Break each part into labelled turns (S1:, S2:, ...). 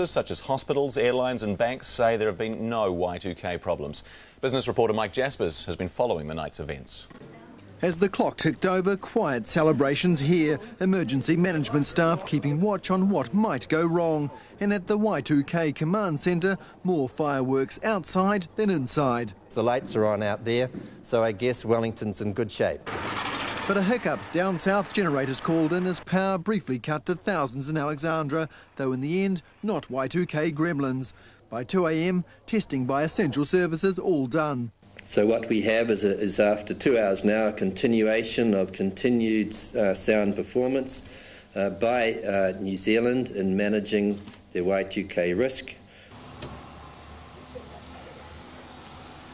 S1: services such as hospitals, airlines, and banks say there have been no Y2K problems. Business reporter Mike Jaspers has been following the night's events.
S2: As the clock ticked over, quiet celebrations here. Emergency management staff keeping watch on what might go wrong. And at the Y2K Command Centre, more fireworks outside than inside.
S3: The lights are on out there, so I guess Wellington's in good shape.
S2: But a hiccup. Down south, generators called in as power briefly cut to thousands in Alexandra, though in the end, not Y2K gremlins. By 2am, testing by essential services all done.
S3: So what we have is, a, is after two hours now a continuation of continued uh, sound performance uh, by uh, New Zealand in managing their Y2K risk.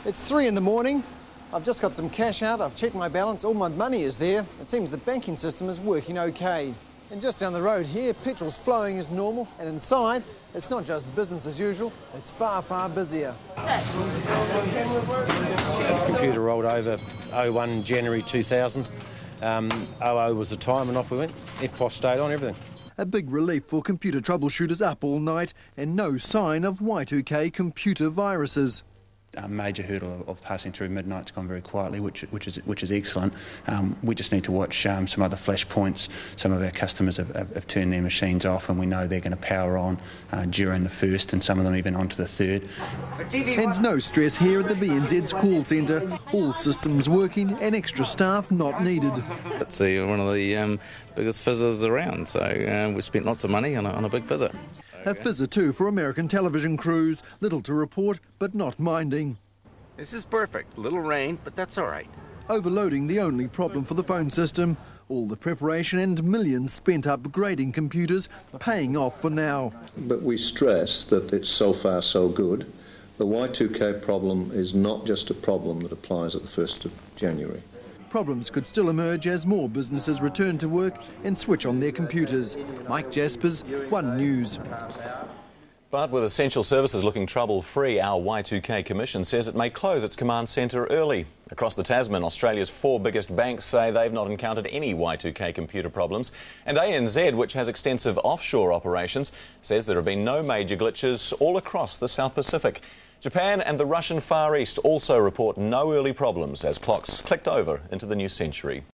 S2: It's three in the morning. I've just got some cash out. I've checked my balance. All my money is there. It seems the banking system is working okay. And just down the road here, petrol's flowing as normal, and inside, it's not just business as usual, it's far, far busier.
S4: Computer rolled over 01 January 2000. Um, 00 was the time, and off we went. EFTPOS stayed on, everything.
S2: A big relief for computer troubleshooters up all night, and no sign of Y2K computer viruses
S5: a major hurdle of, of, passing through midnight's gone very quietly, which, which, is, which is excellent. Um, we just need to watch um, some other flash points. Some of our customers have, have, have, turned their machines off, and we know they're going to power on uh, during the first, and some of them even onto the third.
S2: And no stress here at the BNZ's call centre. All systems working and extra staff not needed.
S6: It's uh, one of the um, biggest fizzers around, so uh, we spent lots of money on a, on a big fizzer.
S2: A fizzer too for American television crews. Little to report, but not minding.
S7: This is perfect. Little rain, but that's all right.
S2: Overloading the only problem for the phone system. All the preparation and millions spent upgrading computers paying off for now.
S8: But we stress that it's so far so good. The Y2K problem is not just a problem that applies at the 1st of January.
S2: Problems could still emerge as more businesses return to work and switch on their computers. Mike Jaspers, One News.
S1: But with essential services looking trouble-free, our Y2K Commission says it may close its command centre early. Across the Tasman, Australia's four biggest banks say they've not encountered any Y2K computer problems. And ANZ, which has extensive offshore operations, says there have been no major glitches all across the South Pacific. Japan and the Russian Far East also report no early problems as clocks clicked over into the new century.